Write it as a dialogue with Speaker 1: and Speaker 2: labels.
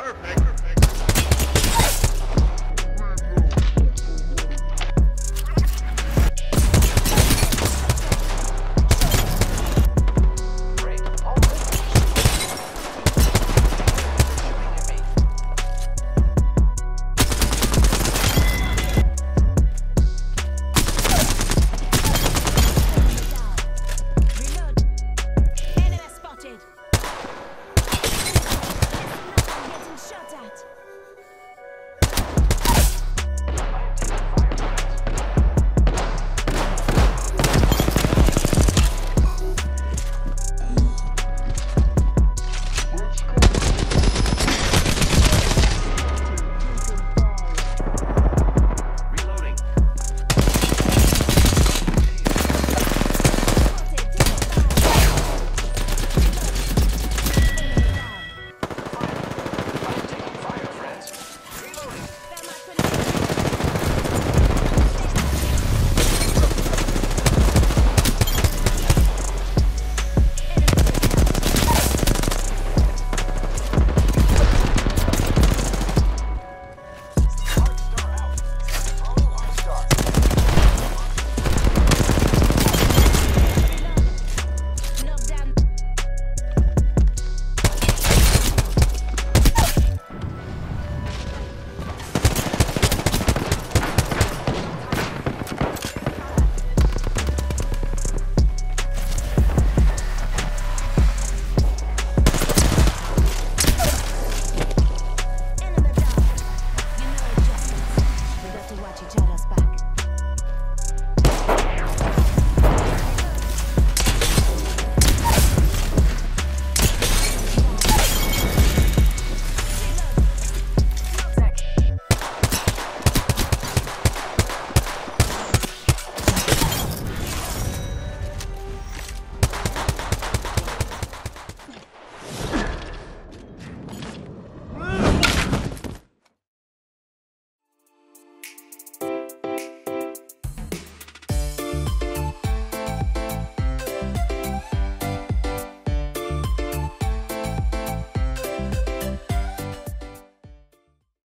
Speaker 1: Perfect.